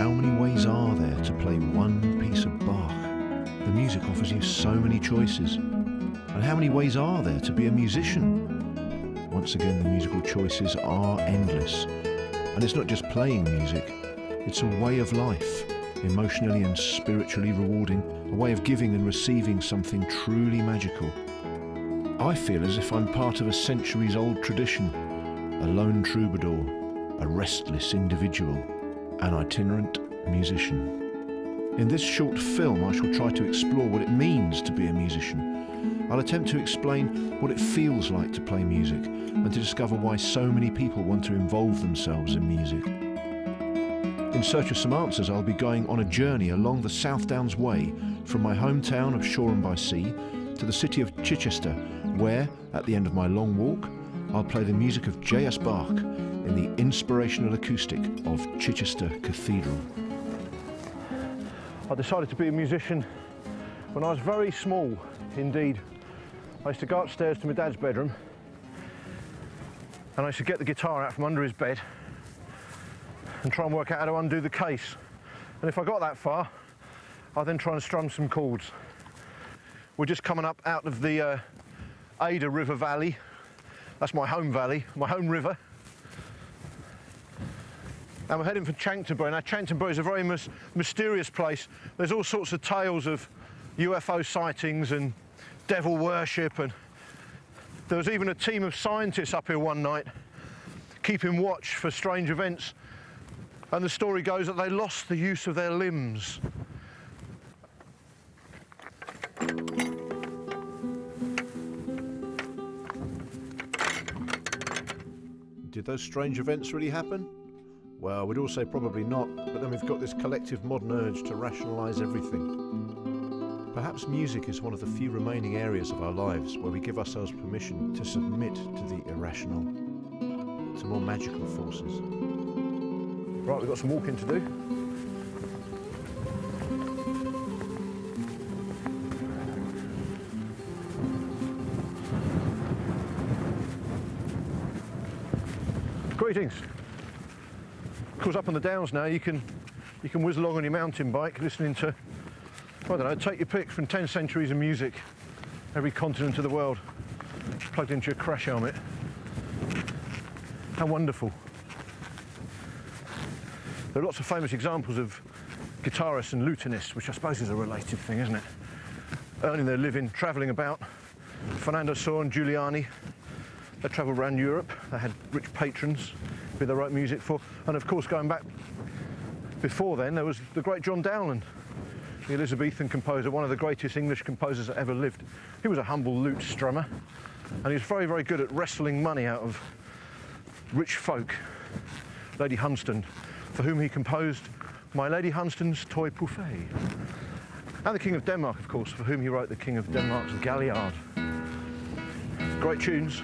how many ways are there to play one piece of Bach? The music offers you so many choices. And how many ways are there to be a musician? Once again, the musical choices are endless. And it's not just playing music, it's a way of life, emotionally and spiritually rewarding, a way of giving and receiving something truly magical. I feel as if I'm part of a centuries old tradition, a lone troubadour, a restless individual, an itinerant musician. In this short film, I shall try to explore what it means to be a musician. I'll attempt to explain what it feels like to play music and to discover why so many people want to involve themselves in music. In search of some answers, I'll be going on a journey along the South Downs Way from my hometown of Shoreham by Sea to the city of Chichester, where, at the end of my long walk, I'll play the music of J.S. Bach in the inspirational acoustic of Chichester Cathedral. I decided to be a musician when I was very small indeed. I used to go upstairs to my dad's bedroom and I used to get the guitar out from under his bed and try and work out how to undo the case. And if I got that far, I'd then try and strum some chords. We're just coming up out of the uh, Adur River Valley. That's my home valley, my home river. And we're heading for Chanctonbury. Now, Chanctonbury is a very mysterious place. There's all sorts of tales of UFO sightings and devil worship. And there was even a team of scientists up here one night keeping watch for strange events. And the story goes that they lost the use of their limbs Did those strange events really happen? Well, we'd all say probably not, but then we've got this collective modern urge to rationalise everything. Perhaps music is one of the few remaining areas of our lives where we give ourselves permission to submit to the irrational, to more magical forces. Right, we've got some walking to do. Greetings. Of course, up on the downs now, you can you can whiz along on your mountain bike, listening to I don't know, take your pick from 10 centuries of music, every continent of the world, plugged into your crash helmet. How wonderful. There are lots of famous examples of guitarists and lutenists, which I suppose is a related thing, isn't it? Earning their living, travelling about. Fernando Sor and Giuliani, they travelled around Europe. They had rich patrons who they wrote music for. And of course, going back before then, there was the great John Dowland, the Elizabethan composer, one of the greatest English composers that ever lived. He was a humble lute strummer, and he was very, very good at wrestling money out of rich folk. Lady Hunsdon, for whom he composed My Lady Hunsdon's Toy Pouffet. And the King of Denmark, of course, for whom he wrote the King of Denmark's Galliard. Great tunes.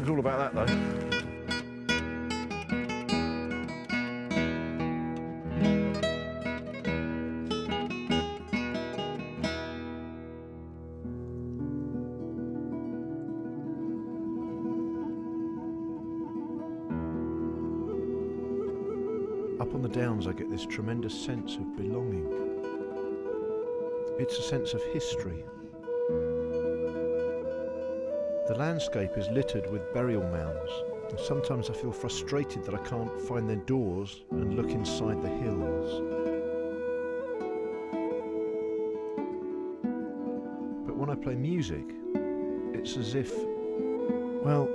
It's all about that though. Up on the downs, I get this tremendous sense of belonging. It's a sense of history, the landscape is littered with burial mounds, and sometimes I feel frustrated that I can't find their doors and look inside the hills. But when I play music, it's as if, well,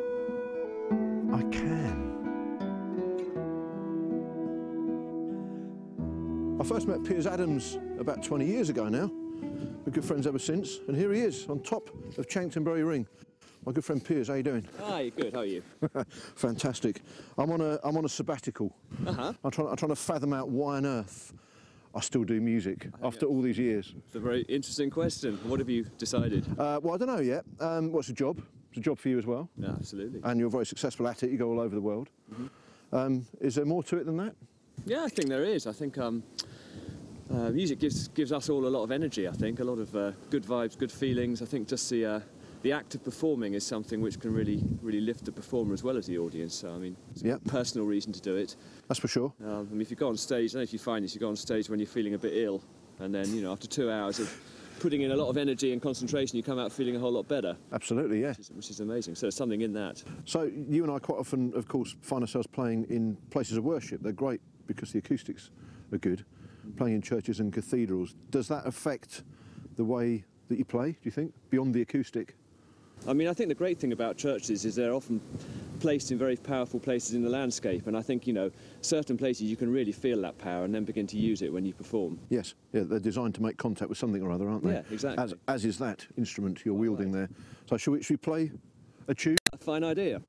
I can. I first met Piers Adams about 20 years ago now. We're good friends ever since, and here he is on top of Chanctonbury Ring. My good friend Piers, how you doing? Hi, good. How are you? Fantastic. I'm on a I'm on a sabbatical. Uh-huh. I'm trying I'm trying to fathom out why on earth I still do music after all these years. It's a very interesting question. What have you decided? Uh, well, I don't know yet. Um, what's a job? It's a job for you as well. Yeah, absolutely. And you're very successful at it. You go all over the world. Mm -hmm. um, is there more to it than that? Yeah, I think there is. I think um, uh, music gives gives us all a lot of energy. I think a lot of uh, good vibes, good feelings. I think just the uh, the act of performing is something which can really, really lift the performer as well as the audience. So, I mean, it's a Yep. personal reason to do it. That's for sure. Um, I mean, if you go on stage, I don't know if you find this, you go on stage when you're feeling a bit ill, and then, you know, after two hours of putting in a lot of energy and concentration, you come out feeling a whole lot better, Absolutely, yeah. which is, which is amazing. So there's something in that. So you and I quite often, of course, find ourselves playing in places of worship. They're great because the acoustics are good. Playing in churches and cathedrals. Does that affect the way that you play? Do you think beyond the acoustic? I mean, I think the great thing about churches is they're often placed in very powerful places in the landscape, and I think, you know, certain places you can really feel that power and then begin to use it when you perform. Yes. Yeah, they're designed to make contact with something or other, aren't they? Yeah, exactly. As, as is that instrument you're wielding there. So should we, should we play a tune? A fine idea.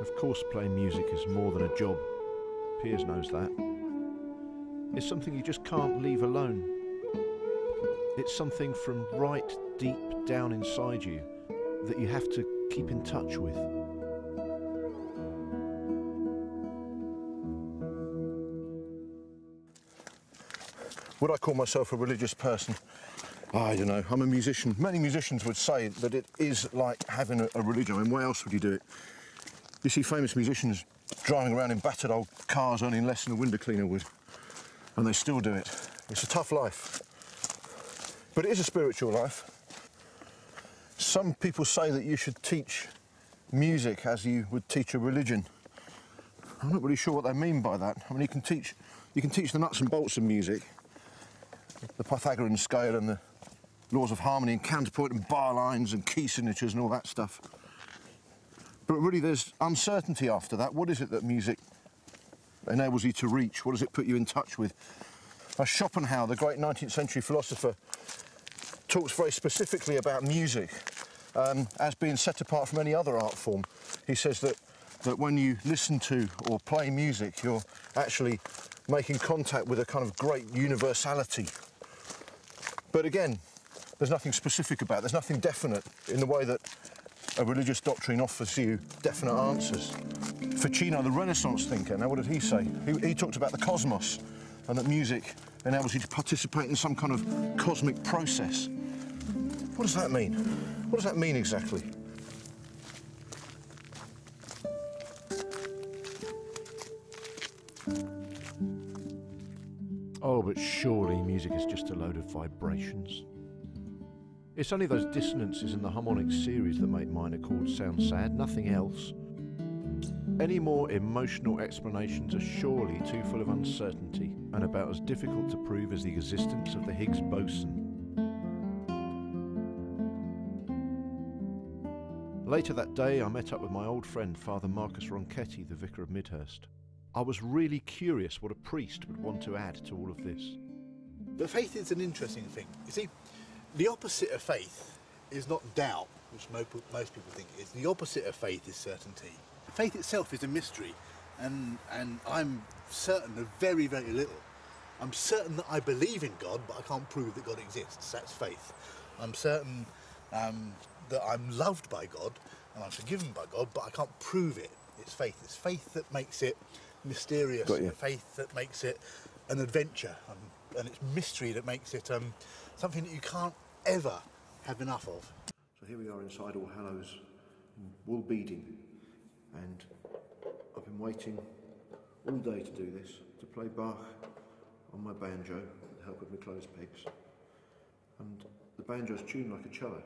Of course, playing music is more than a job. Piers knows that. It's something you just can't leave alone. It's something from right deep down inside you that you have to keep in touch with. Would I call myself a religious person? I don't know. I'm a musician. Many musicians would say that it is like having a, religion. I mean, why else would you do it? You see famous musicians driving around in battered old cars earning less than a window cleaner would, and they still do it. It's a tough life, but it is a spiritual life. Some people say that you should teach music as you would teach a religion. I'm not really sure what they mean by that. I mean, you can teach, you can teach the nuts and bolts of music, the Pythagorean scale and the laws of harmony and counterpoint and bar lines and key signatures and all that stuff. But really, there's uncertainty after that. What is it that music enables you to reach? What does it put you in touch with? Now, Schopenhauer, the great 19th century philosopher, talks very specifically about music um, as being set apart from any other art form. He says that, that when you listen to or play music, you're actually making contact with a kind of great universality. But again, there's nothing specific about it. There's nothing definite in the way that a religious doctrine offers you definite answers. Ficino, the Renaissance thinker, now what did he say? He, he talked about the cosmos and that music enables you to participate in some kind of cosmic process. What does that mean? What does that mean exactly? Oh, but surely music is just a load of vibrations. It's only those dissonances in the harmonic series that make minor chords sound sad, nothing else. Any more emotional explanations are surely too full of uncertainty and about as difficult to prove as the existence of the Higgs boson. Later that day, I met up with my old friend, Father Marcus Ronchetti, the vicar of Midhurst. I was really curious what a priest would want to add to all of this. But faith is an interesting thing. You see, the opposite of faith is not doubt, which mo- most people think it is. The opposite of faith is certainty. Faith itself is a mystery, and, and I'm certain of very, very little. I'm certain that I believe in God, but I can't prove that God exists. That's faith. I'm certain um, that I'm loved by God and I'm forgiven by God, but I can't prove it. It's faith. It's faith that makes it mysterious. Got you. Faith that makes it an adventure, um, and it's mystery that makes it um, something that you can't ever have enough of. So here we are inside All Hallows in Woolbeding, and I've been waiting all day to do this, to play Bach on my banjo with the help of my clothes pegs. And the banjo's tuned like a cello,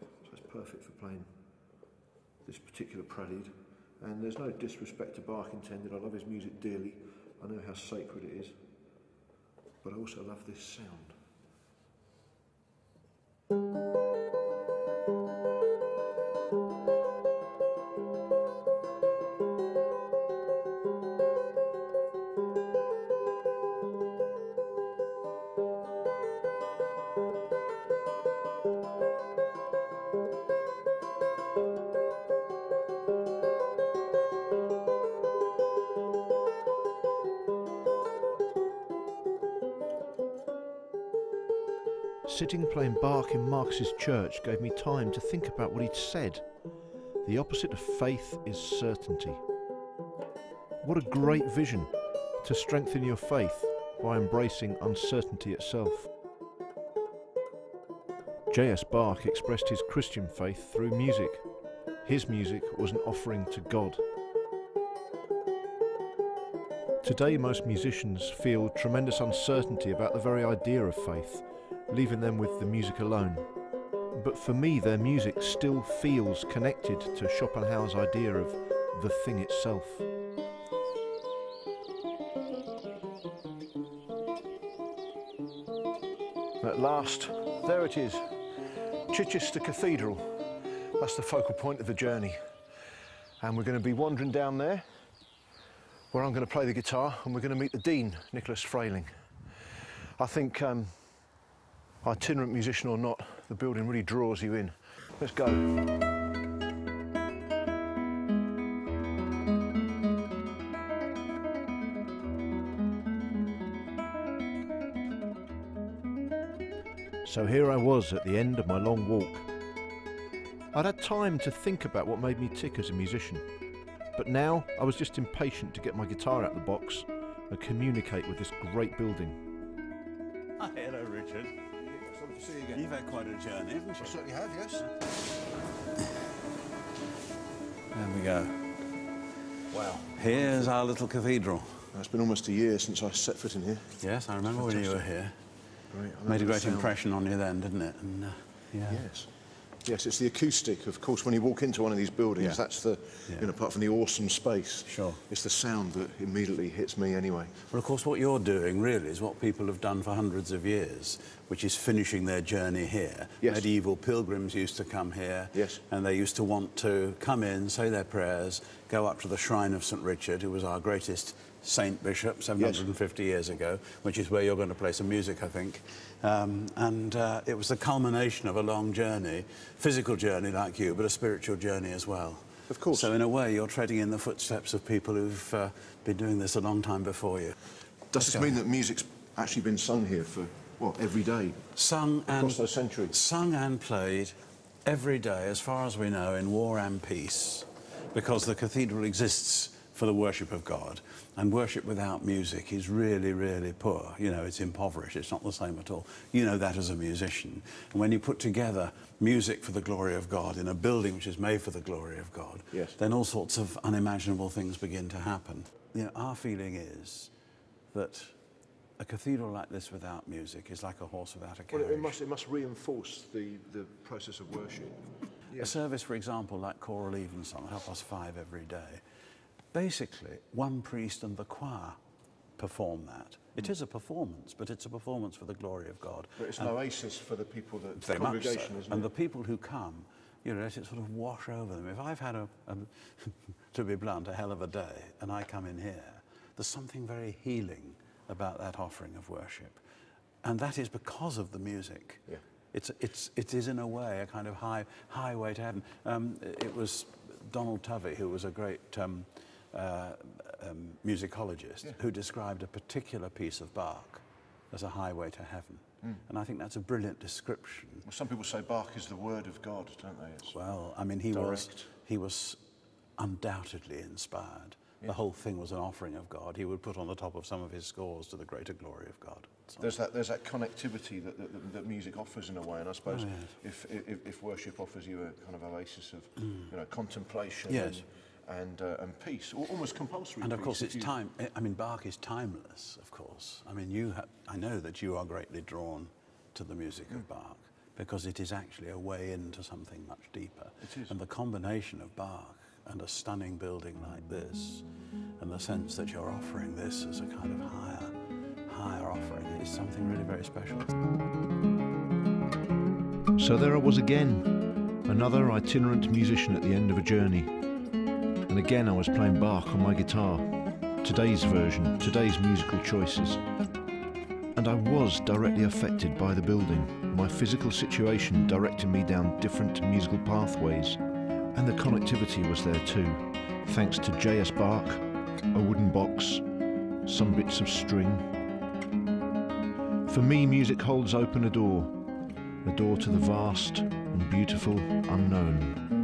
so it's perfect for playing this particular prelude. And there's no disrespect to Bach intended, I love his music dearly, I know how sacred it is, but I also love this sound. Thank you. Sitting playing Bach in Marcus's church gave me time to think about what he'd said. The opposite of faith is certainty. What a great vision to strengthen your faith by embracing uncertainty itself. J.S. Bach expressed his Christian faith through music. His music was an offering to God. Today, most musicians feel tremendous uncertainty about the very idea of faith, leaving them with the music alone. But for me, their music still feels connected to Schopenhauer's idea of the thing itself. At last, there it is, Chichester Cathedral. That's the focal point of the journey. And we're going to be wandering down there where I'm going to play the guitar and we're going to meet the Dean, Nicholas Frayling. I think, um, itinerant musician or not, the building really draws you in. Let's go. So here I was at the end of my long walk. I'd had time to think about what made me tick as a musician, but now I was just impatient to get my guitar out of the box and communicate with this great building. See you again. You've had quite a journey, haven't you? I certainly have, yes. There we go. Wow. Here's our little cathedral. It's been almost a year since I set foot in here. Yes, I remember when you were here. Great. Made a great sound. impression on you then, didn't it? And, uh, yeah. Yes. Yes, it's the acoustic. Of course, when you walk into one of these buildings, Yeah. that's the, Yeah. you know, apart from the awesome space, Sure. it's the sound that immediately hits me anyway. Well, of course, what you're doing really is what people have done for hundreds of years, which is finishing their journey here. Yes. Medieval pilgrims used to come here. Yes. And they used to want to come in, say their prayers, go up to the shrine of St. Richard, who was our greatest saint bishop 750 years ago, which is where you're going to play some music, I think. Um, and uh, it was the culmination of a long journey, physical journey like you, but a spiritual journey as well. Of course. So in a way, you're treading in the footsteps of people who've uh, been doing this a long time before you. Does this mean that music's actually been sung here for, what, every day? Sung and Across those centuries? sung and played every day, as far as we know, in war and peace, because the cathedral exists for the worship of God. And worship without music is really, really poor. You know, it's impoverished. It's not the same at all. You know that as a musician. And when you put together music for the glory of God in a building which is made for the glory of God, Yes. then all sorts of unimaginable things begin to happen. You know, our feeling is that a cathedral like this without music is like a horse without a Well, carriage. it must, it must reinforce the, the process of worship. A service, for example, like choral evensong, half past five every day, basically one priest and the choir perform that. It hmm. is a performance, but it's a performance for the glory of God. But it's And an oasis for the people that, very much so. congregation, isn't And it? the people who come, you know, let it sort of wash over them. If I've had a, a to be blunt, a hell of a day, and I come in here, there's something very healing about that offering of worship. And that is because of the music. Yeah. It's, it's, it is, in a way, a kind of high, highway to heaven. Um, it was Donald Tovey, who was a great um, uh, um, musicologist, Yeah. who described a particular piece of Bach as a highway to heaven. And I think that's a brilliant description. Well, some people say Bach is the word of God, don't they? It's, Well, I mean, he was he was undoubtedly inspired. Yeah. The whole thing was an offering of God. He would put on the top of some of his scores to the greater glory of God. So- there's that there's that connectivity that, that, that, music offers in a way, and I suppose Oh, if, if if worship offers you a kind of oasis of you know contemplation Mm. Yes. and and, uh, and peace, al- almost compulsory. and of course, it's time. I mean, Bach is timeless. Of course. I mean, you. Ha- I know that you are greatly drawn to the music Mm. of Bach because it is actually a way into something much deeper. It is. And the combination of Bach and a stunning building like this, and the sense that you're offering this as a kind of higher, higher offering, is something really very special. So there I was again, another itinerant musician at the end of a journey. And again I was playing Bach on my guitar. Today's version, today's musical choices. And I was directly affected by the building, my physical situation directing me down different musical pathways. And the connectivity was there too, thanks to J.S. Bach, a wooden box, some bits of string. For me, music holds open a door, a door to the vast and beautiful unknown.